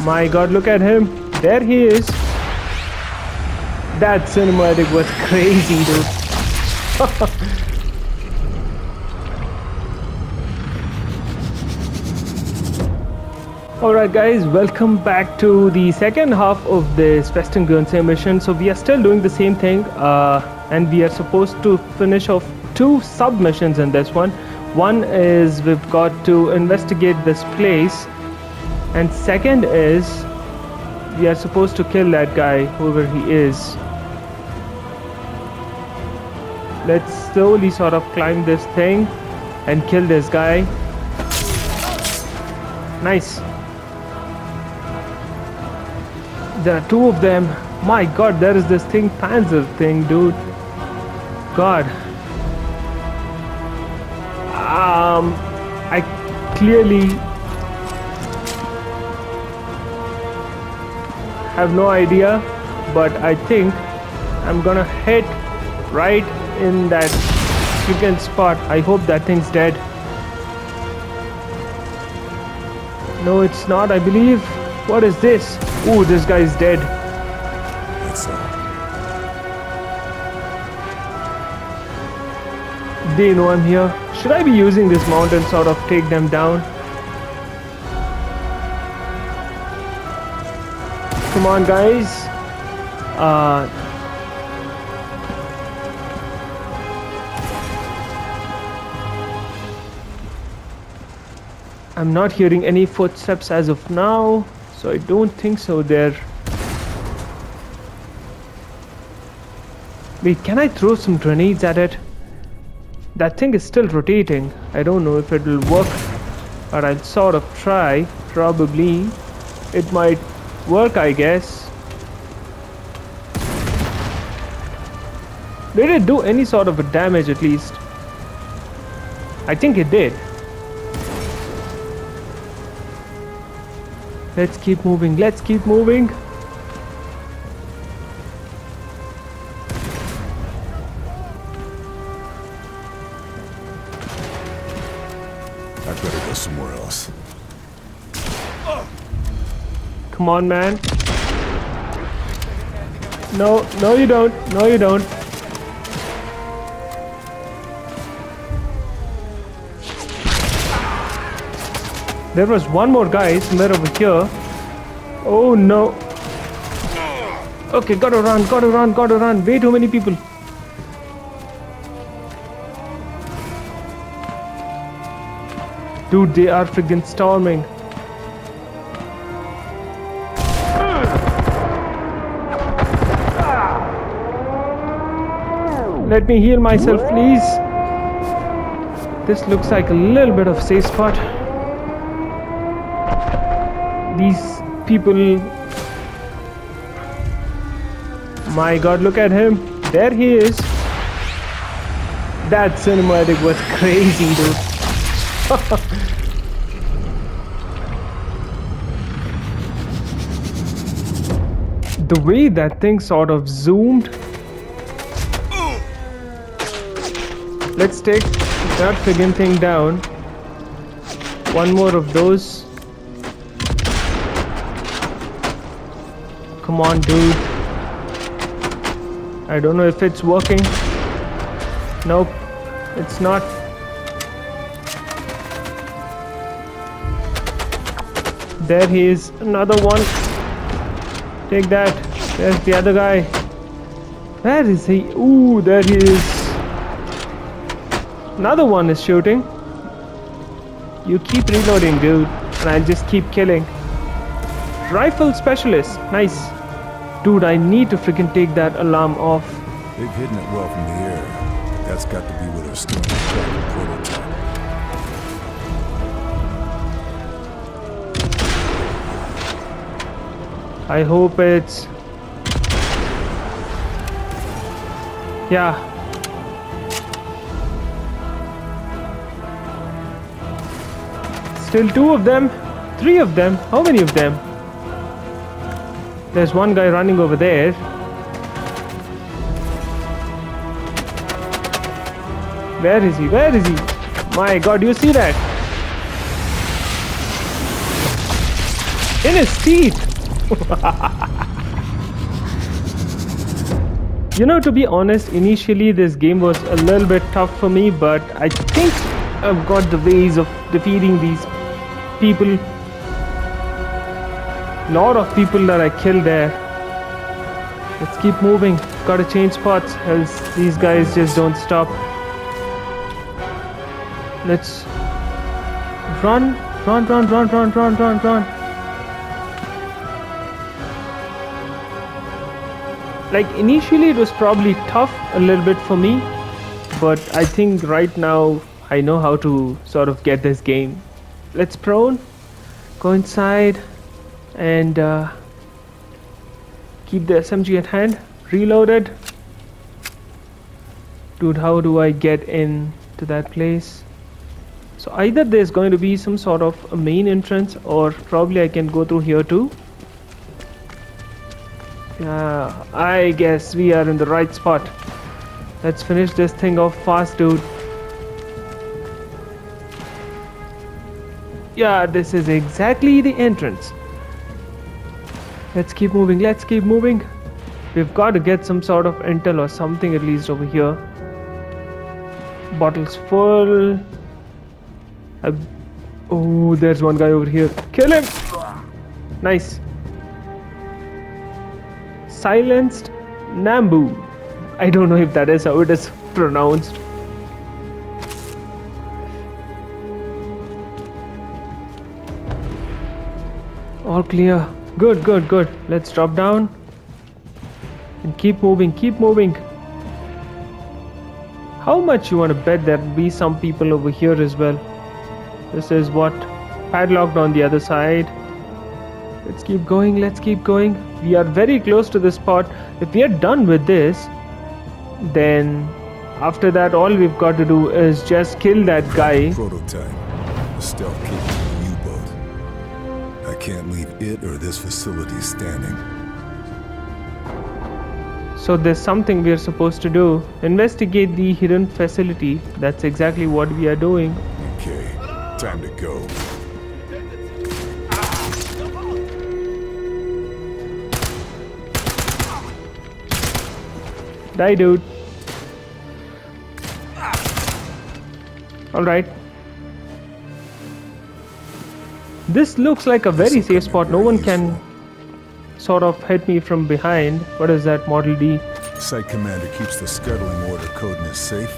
My god, look at him. There he is. That cinematic was crazy, dude. Alright guys, welcome back to the second half of this Festung Guernsey mission. So we are still doing the same thing uh, and we are supposed to finish off two submissions in this one. One is we've got to investigate this place and second is we are supposed to kill that guy, whoever he is. Let's slowly sort of climb this thing and kill this guy. Nice. There are two of them. My god, there is this thing, Panzer thing, dude. God. Um, I clearly have no idea, but I think I'm gonna hit right in that freaking spot. I hope that thing's dead. No, it's not, I believe. What is this? Ooh, this guy's dead. It's uh, They know I'm here. Should I be using this mountain sort of take them down? Come on, guys. Uh, I'm not hearing any footsteps as of now, so I don't think so there. Wait, can I throw some grenades at it? That thing is still rotating. I don't know if it will work, but I'll sort of try. Probably. It might work, I guess. Did it do any sort of a damage at least? I think it did. Let's keep moving. Let's keep moving. On, man. No, no you don't. No you don't. There was one more guy somewhere over here. Oh no. Okay, gotta run, gotta run, gotta run. Way too many people. Dude, they are friggin' storming. Let me heal myself, please. This looks like a little bit of safe spot. These people. My god, look at him. There he is. That cinematic was crazy, dude. the way that thing sort of zoomed let's take that friggin' thing down one more of those come on dude I don't know if it's working nope it's not there he is another one Take that. There's the other guy. Where is he? Ooh, there he is. Another one is shooting. You keep reloading, dude. And I'll just keep killing. Rifle specialist. Nice. Dude, I need to freaking take that alarm off. They've hidden it well from the air. That's got to be where they're storing the prototype. I hope it's... Yeah. Still two of them. Three of them. How many of them? There's one guy running over there. Where is he? Where is he? My god, you see that? In his teeth! you know, to be honest, initially this game was a little bit tough for me, but I think I've got the ways of defeating these people. Lot of people that I killed there. Let's keep moving. Gotta change spots, else these guys just don't stop. Let's run, run, run, run, run, run, run, run. Like initially it was probably tough a little bit for me, but I think right now I know how to sort of get this game. Let's prone, go inside, and uh, keep the SMG at hand. Reloaded. Dude, how do I get in to that place? So either there's going to be some sort of a main entrance or probably I can go through here too. Yeah, I guess we are in the right spot. Let's finish this thing off fast, dude. Yeah, this is exactly the entrance. Let's keep moving, let's keep moving. We've got to get some sort of intel or something at least over here. Bottles full. I... Oh, there's one guy over here. Kill him! Nice. Silenced Nambu. I don't know if that is how it is pronounced. All clear. Good, good, good. Let's drop down. And keep moving, keep moving. How much you want to bet there'll be some people over here as well? This is what? Padlocked on the other side. Let's keep going, let's keep going. We are very close to the spot. If we are done with this, then after that all we've got to do is just kill that guy. Prototype. Stealth. I can't leave it or this facility standing. So there's something we're supposed to do. Investigate the hidden facility. That's exactly what we are doing. Okay, time to go. Die, dude. Alright. This looks like a very safe spot. No one can sort of hit me from behind. What is that, Model D? Site commander keeps the scuttling order code in his safe.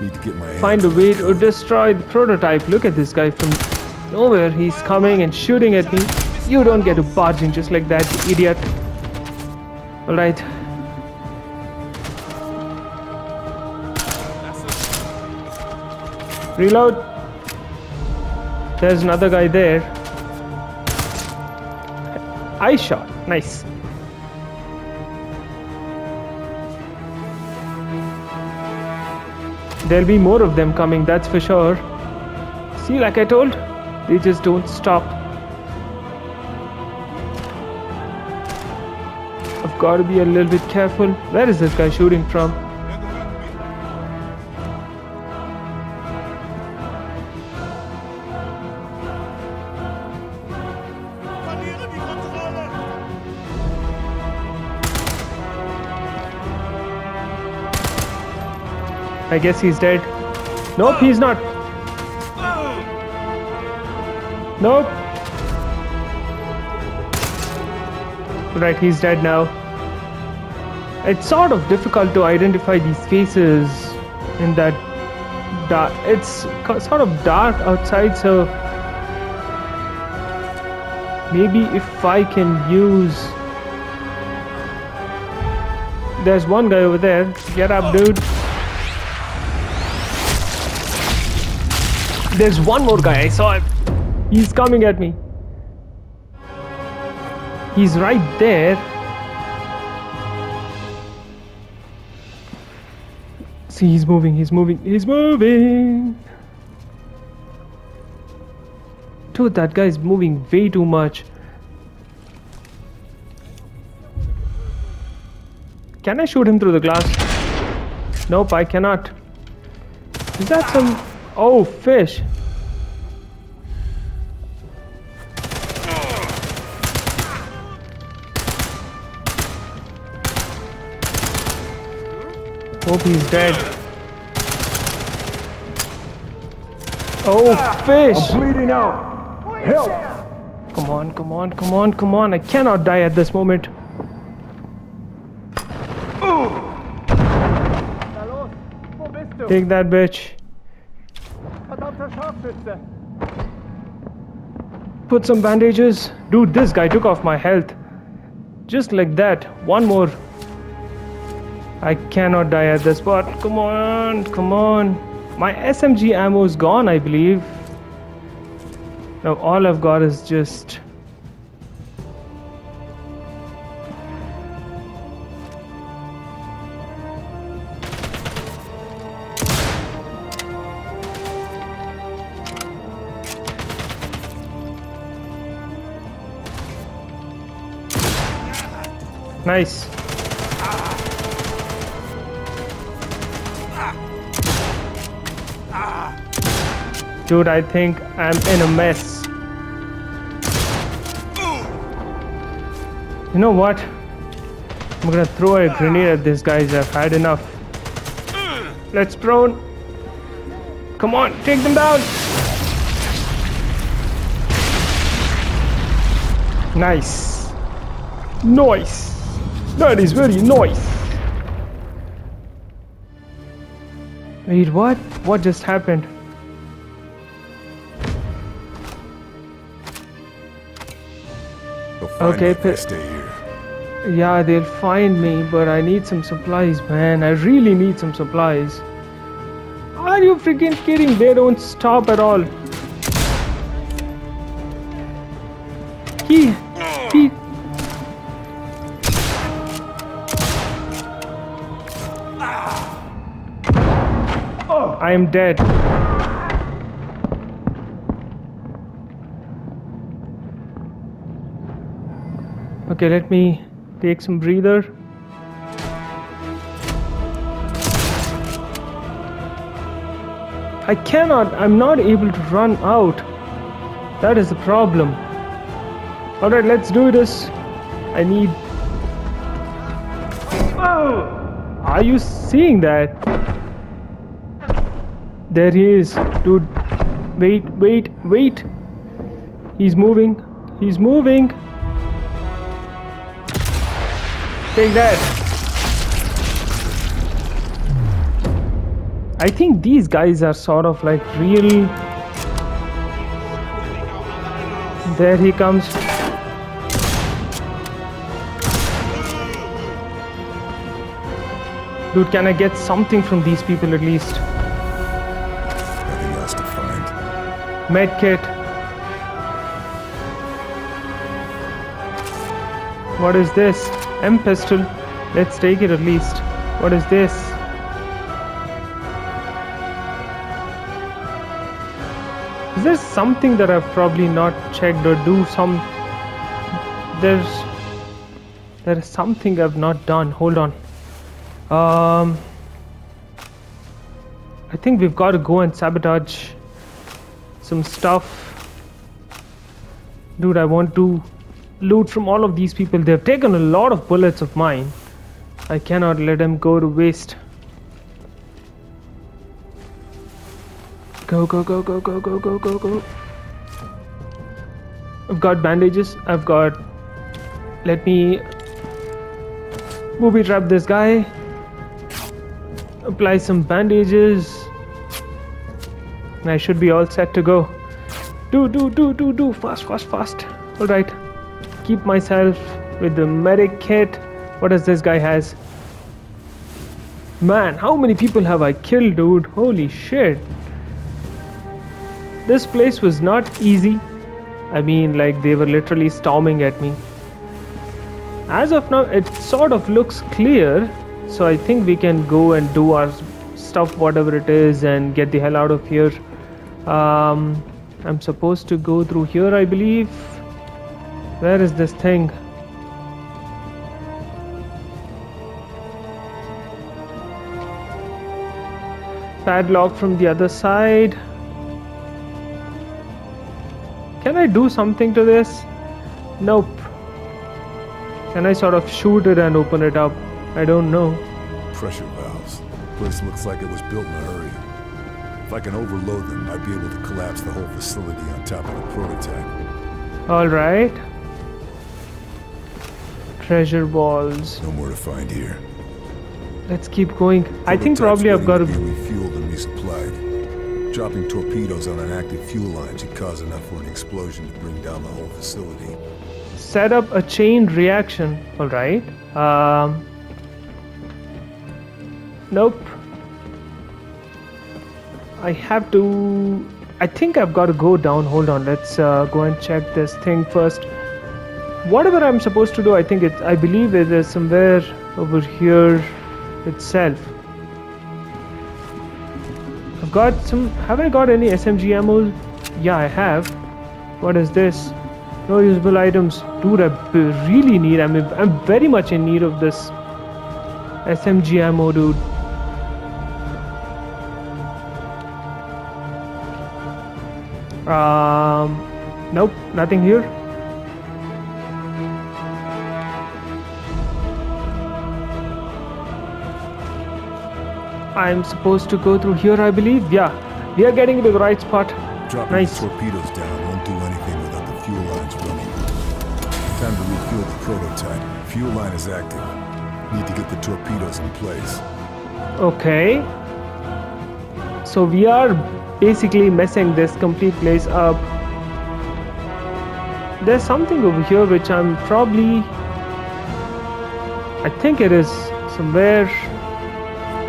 Need to get my Find a way to destroy the prototype. Look at this guy from nowhere. He's coming and shooting at me. You don't get to barge in just like that, you idiot. Alright. Reload. There's another guy there. I shot. Nice. There'll be more of them coming, that's for sure. See, like I told, they just don't stop. I've got to be a little bit careful. Where is this guy shooting from? I guess he's dead. Nope, he's not. Nope. Right, he's dead now. It's sort of difficult to identify these faces in that dark. It's sort of dark outside, so maybe if I can use. There's one guy over there. Get up, dude. There's one more guy. I saw him. He's coming at me. He's right there. See, he's moving. He's moving. He's moving. Dude, that guy is moving way too much. Can I shoot him through the glass? Nope, I cannot. Is that some... Oh, fish. Hope he's dead. Oh, fish! I'm bleeding out. Help! Come on, come on, come on, come on. I cannot die at this moment. Take that bitch. Put some bandages. Dude, this guy took off my health. Just like that. One more. I cannot die at this spot. Come on, come on. My SMG ammo is gone, I believe. Now all I've got is just. Nice. Dude, I think I'm in a mess. You know what? I'm gonna throw a grenade at these guys. I've had enough. Let's prone. Come on, take them down. Nice. Nice. That is very nice. Wait, what? What just happened? They'll find Okay, me if stay here. Yeah, they'll find me, but I need some supplies, man. I really need some supplies. Are you freaking kidding? They don't stop at all. He. He. Am dead. Okay, let me take some breather. I cannot, I'm not able to run out. That is the problem. Alright, let's do this. I need. Oh! Are you seeing that? There he is. Dude, wait, wait, wait. He's moving. He's moving. Take that. I think these guys are sort of like real. There he comes. Dude, can I get something from these people at least? Medkit. What is this? M pistol. Let's take it at least. What is this? Is there something that I've probably not checked or do some there's there is something I've not done. Hold on. Um I think we've got to go and sabotage some stuff. Dude, I want to loot from all of these people. They've taken a lot of bullets of mine. I cannot let them go to waste. Go, go, go, go, go, go, go, go, go. I've got bandages. I've got. Let me. Booby trap this guy. Apply some bandages. And I should be all set to go. Do, do, do, do, do. Fast, fast, fast. Alright. Keep myself with the medic kit. What does this guy has? Man, how many people have I killed, dude? Holy shit. This place was not easy. I mean, like, they were literally storming at me. As of now, it sort of looks clear. So I think we can go and do our stuff, whatever it is, and get the hell out of here. Um, I'm supposed to go through here, I believe. Where is this thing? Padlock from the other side. Can I do something to this? Nope. Can I sort of shoot it and open it up? I don't know. Pressure valves. Place looks like it was built in a hurry. If I can overload them, I'd be able to collapse the whole facility on top of the prototype. All right. Treasure balls. No more to find here. Let's keep going. I think probably I've got to. be refueled and resupplied. Dropping torpedoes on an active fuel line should cause enough for an explosion to bring down the whole facility. set up a chain reaction. All right. Um, nope. I have to. I think I've got to go down. Hold on. Let's uh, go and check this thing first. Whatever I'm supposed to do, I think it. I believe it is somewhere over here itself. I've got some. Have I got any SMG ammo? Yeah, I have. What is this? No usable items. Dude, I really need. I mean, I'm very much in need of this SMG ammo, dude. Um, nope, nothing here. I'm supposed to go through here, I believe. Yeah, we are getting to the right spot. Dropping Nice. torpedoes down won't do anything without the fuel lines running. Time to refuel the prototype. Fuel line is active. Need to get the torpedoes in place. Okay. So we are basically messing this complete place up. There's something over here which I'm probably. I think it is somewhere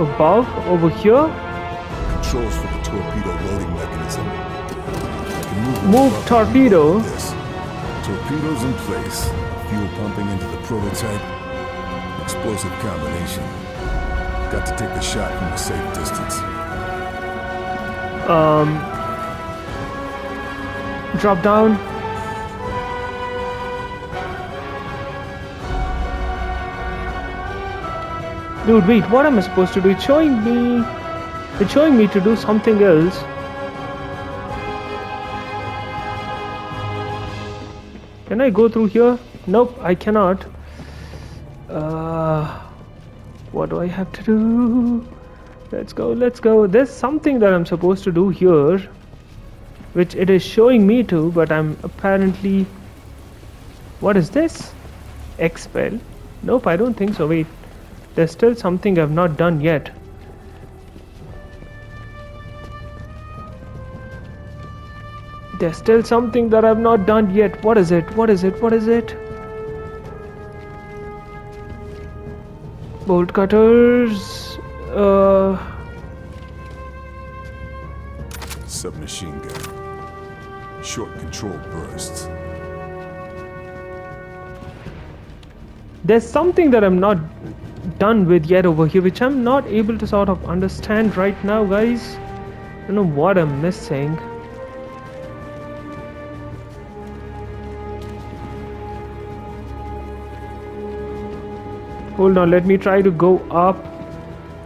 above over here. Controls for the torpedo loading mechanism. Move, Move torpedo. Torpedoes in place. Fuel pumping into the prototype. Explosive combination. Got to take the shot from a safe distance. Um. Drop down. Dude, wait, what am I supposed to do? It's showing me. It's showing me to do something else. Can I go through here? Nope, I cannot. Uh, what do I have to do? Let's go, let's go. There's something that I'm supposed to do here, which it is showing me to, but I'm apparently. What is this? Expel? Nope, I don't think so. Wait, there's still something I've not done yet. There's still something that I've not done yet. What is it? What is it? What is it? Bolt cutters. Uh. Submachine gun. Short control bursts. there's something that I'm not done with yet over here, which I'm not able to sort of understand right now, guys. I don't know what I'm missing. Hold on, let me try to go up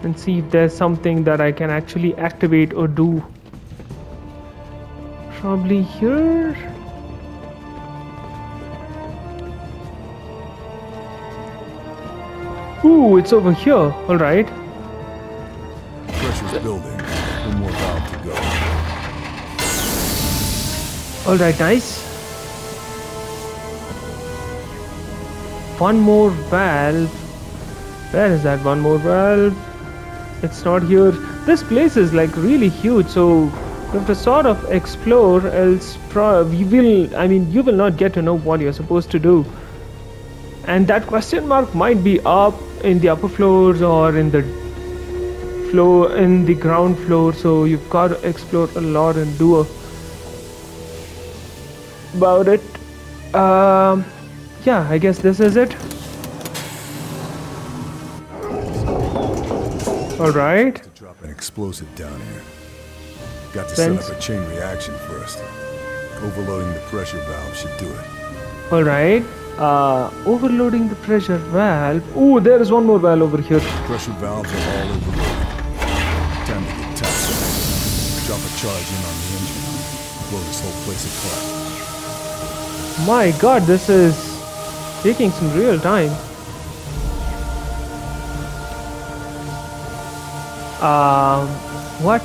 and see if there's something that I can actually activate or do. Probably here. Ooh, it's over here. All right. Pressure's building. One more valve to go. All right, nice. One more valve. Where is that one more valve? It's not here. This place is like really huge, so you have to sort of explore. Else, pro- we will. I mean, you will not get to know what you're supposed to do. And that question mark might be up in the upper floors or in the floor in the ground floor. So you've got to explore a lot and do a about it. Um, yeah, I guess this is it. All right. To drop an explosive down here. Got to set up a chain reaction first. Overloading the pressure valve should do it. All right. Uh, overloading the pressure valve. Oh, there is one more valve over here. Pressure valves are all overloaded. Time to get topside. Drop a charge in on the engine. Blow this whole place apart. My God, this is taking some real time. Um, what?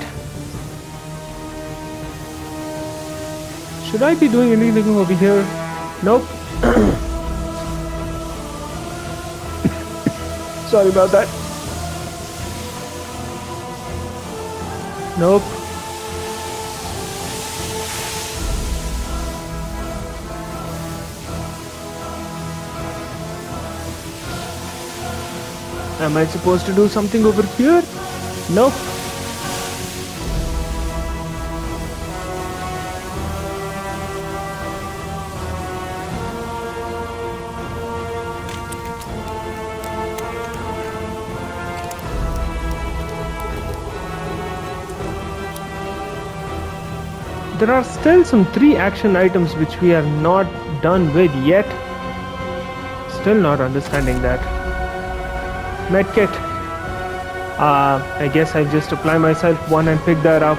Should I be doing anything over here? Nope. Sorry about that. Nope. Am I supposed to do something over here? Nope. There are still some three action items which we are not done with yet. Still not understanding that. Medkit. Uh, I guess I'll just apply myself one and pick that up.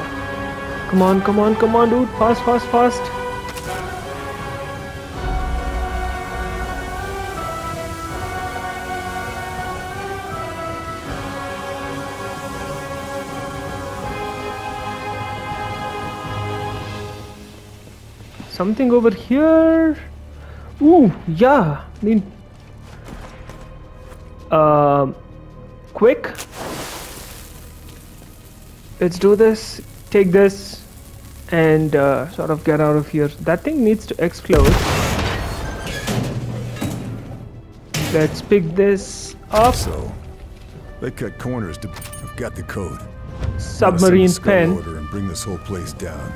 Come on, come on, come on, dude. Fast, fast, fast. Something over here. Ooh, yeah. I mean, uh, quick. Let's do this. Take this and uh, sort of get out of here. That thing needs to explode. Let's pick this up. So, they cut corners to. I've got the code. Submarine pen. order and bring this whole place down.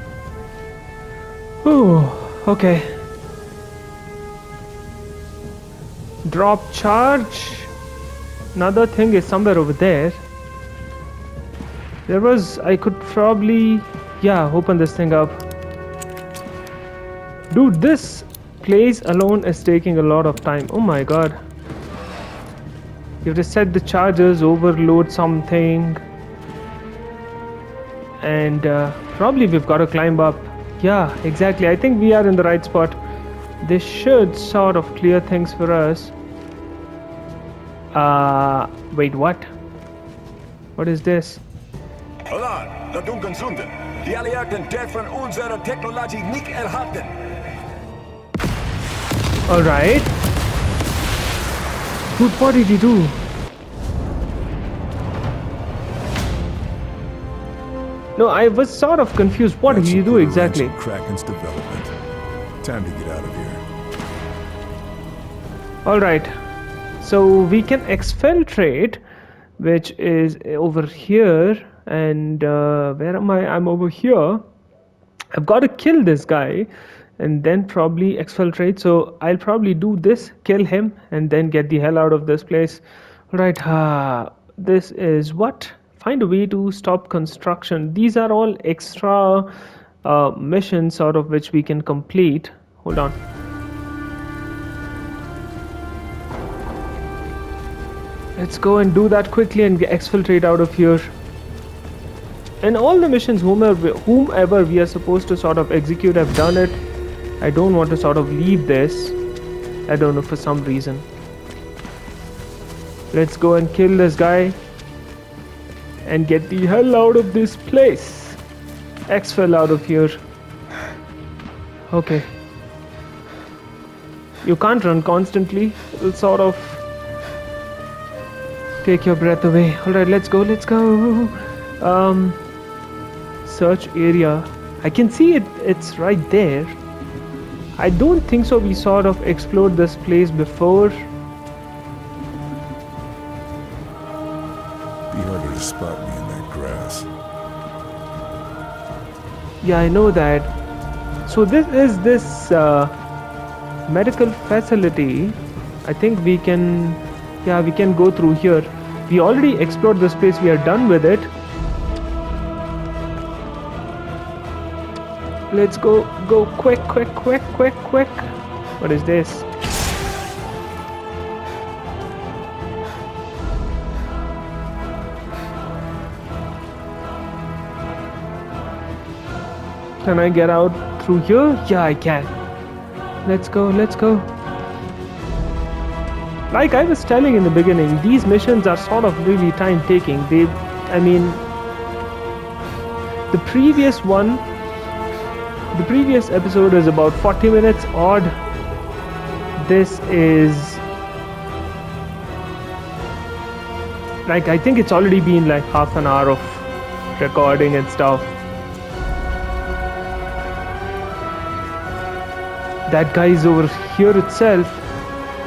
Ooh, okay. Drop charge. Another thing is somewhere over there. There was. I could probably. Yeah, open this thing up. Dude, this place alone is taking a lot of time. Oh my god. You have to set the charges, overload something. And uh, probably we've got to climb up. Yeah, exactly. I think we are in the right spot. This should sort of clear things for us. Uh, wait, what? What is this? Hola, dat doen consunden. Die Alliierten dürfen unsere Technologie nicht erhalten. Alright. Dude, what did he do? No, I was sort of confused. What That did he do put a wrench exactly? Kraken's development. Time to get out of here. Alright. So we can exfiltrate, which is over here. And uh, where am I? I'm over here. I've got to kill this guy and then probably exfiltrate. So I'll probably do this, kill him, and then get the hell out of this place. Right, this is what? Find a way to stop construction. These are all extra uh, missions, out of, which we can complete. Hold on. Let's go and do that quickly and exfiltrate out of here. And all the missions, whomever, whomever we are supposed to sort of execute, have done it. I don't want to sort of leave this. I don't know for some reason. Let's go and kill this guy and get the hell out of this place. Exfil out of here. Okay. You can't run constantly. It'll sort of take your breath away. Alright, let's go, let's go. Um search area. I can see it it's right there. I don't think so we sort of explored this place before. Be harder to spot me in that grass. Yeah, I know that. So this is this uh, medical facility. I think we can, yeah, we can go through here. We already explored this place. We are done with it. Let's go, go quick, quick, quick, quick, quick. What is this? Can I get out through here? Yeah, I can. Let's go, let's go. Like I was telling in the beginning, these missions are sort of really time taking. They, I mean, the previous one the previous episode is about 40 minutes odd. This is like i think it's already been like half an hour of recording and stuff. That guy is over here itself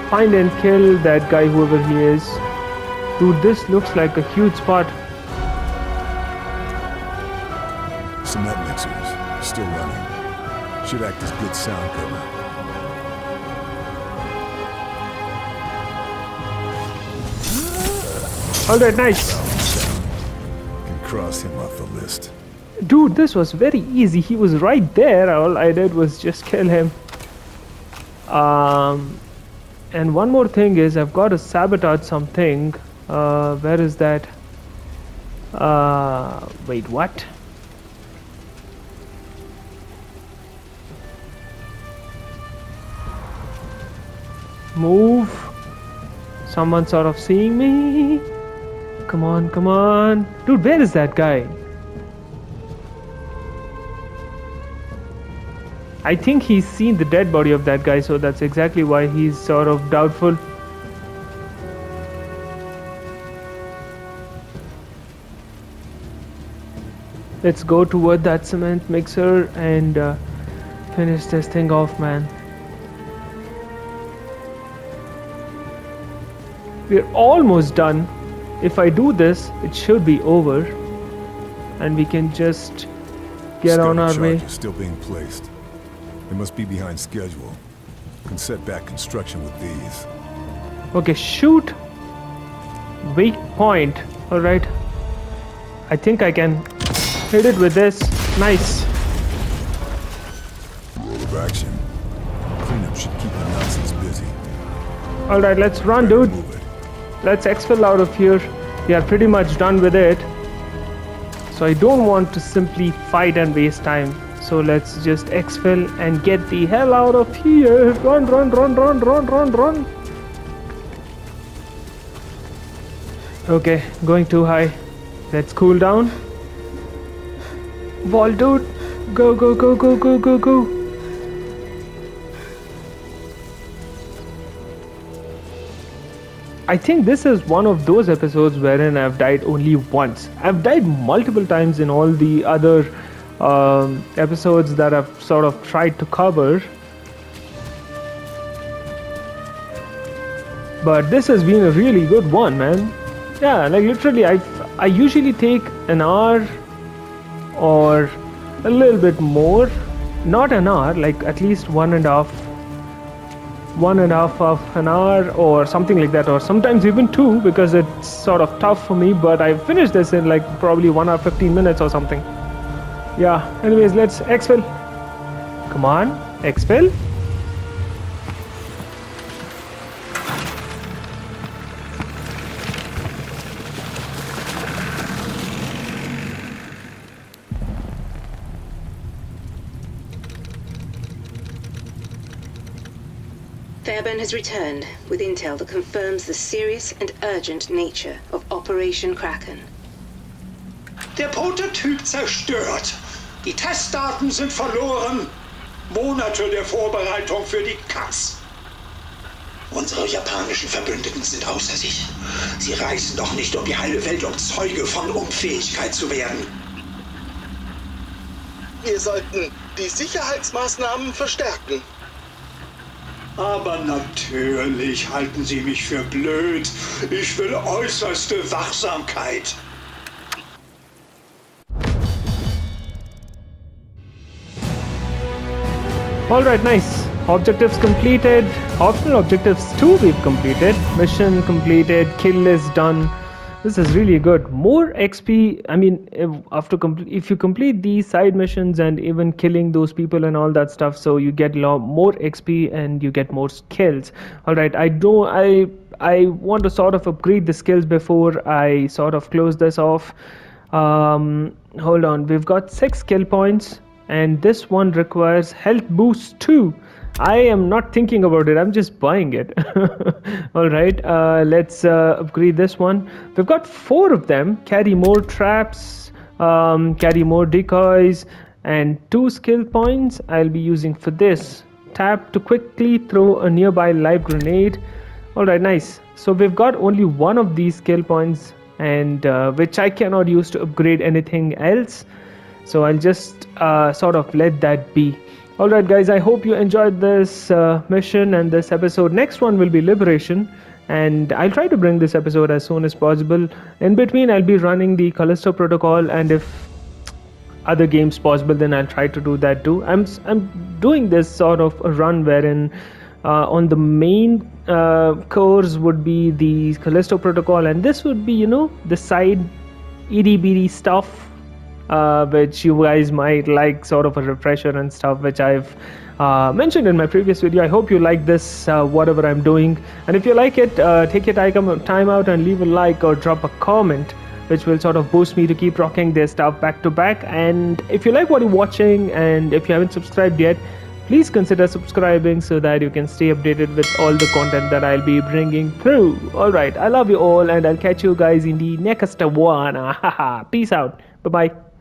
find and kill that guy whoever he is. Dude this looks like a huge spot Should act as good sound cover. all right nice Can cross him off the list. Dude, this was very easy. He was right there. All I did was just kill him. Um, and one more thing is I've got to sabotage something. Uh, where is that? Uh, wait, what? Move. Someone sort of seeing me. Come on, come on. Dude, where is that guy? I think he's seen the dead body of that guy, so that's exactly why he's sort of doubtful. Let's go toward that cement mixer and uh, finish this thing off, man. We're almost done. If I do this, it should be over. And we can just get on our way. charges still being placed. They must be behind schedule. Can set back construction with these. Okay, shoot. Weak point. Alright. I think I can hit it with this. Nice. Roll of action. Cleanup should keep the Nazis busy. Alright, let's run, dude. Let's exfil out of here. We are pretty much done with it. So I don't want to simply fight and waste time. So let's just exfil and get the hell out of here. Run, run, run, run, run, run, run. Okay, going too high. Let's cool down. Ball, dude. Go, go, go, go, go, go, go. I think this is one of those episodes wherein I've died only once. I've died multiple times in all the other um, episodes that I've sort of tried to cover. But this has been a really good one, man. Yeah, like literally, I I usually take an hour or a little bit more, not an hour, like at least one and a half one and a half of an hour or something like that or sometimes even two because it's sort of tough for me but i finished this in like probably one hour 15 minutes or something. Yeah anyways let's exfil come on exfil has returned with intel that confirms the serious and urgent nature of Operation Kraken. Der Prototyp zerstört. Die Testdaten sind verloren. Monate der Vorbereitung für die Katz. Unsere japanischen Verbündeten sind außer sich. Sie reisen doch nicht um die halbe Welt, um Zeuge von Unfähigkeit zu werden. Wir sollten die Sicherheitsmaßnahmen verstärken. Aber natürlich halten Sie mich für blöd. Ich will äußerste Wachsamkeit. Alright, nice. Objectives completed. Optional objectives too we've completed. Mission completed. Kill is done. This is really good. More XP. I mean, if, after complete, if you complete these side missions and even killing those people and all that stuff, so you get a lot more XP and you get more skills. All right, I don't. I I want to sort of upgrade the skills before I sort of close this off. Um, hold on, we've got six skill points, and this one requires health boost too. I am not thinking about it. I'm just buying it. All right, uh, let's uh, upgrade this one. We've got four of them. Carry more traps. um, carry more decoys and two skill points I'll be using for this tap to quickly throw a nearby live grenade alright nice so we've got only one of these skill points and uh, which I cannot use to upgrade anything else so I'll just uh, sort of let that be. Alright guys I hope you enjoyed this uh, mission and this episode. Next one will be liberation and I'll try to bring this episode as soon as possible. In between I'll be running the Callisto protocol and if other games possible then I'll try to do that too. I'm I'm doing this sort of run wherein uh, on the main uh, cores would be the Callisto protocol and this would be you know the side itty stuff uh, which you guys might like sort of a refresher and stuff which I've uh, mentioned in my previous video. I hope you like this, uh, whatever I'm doing. And if you like it, uh, take your time out and leave a like or drop a comment which will sort of boost me to keep rocking this stuff back to back. And if you like what you're watching and if you haven't subscribed yet, please consider subscribing so that you can stay updated with all the content that I'll be bringing through. Alright, I love you all and I'll catch you guys in the next one. Peace out. Bye bye.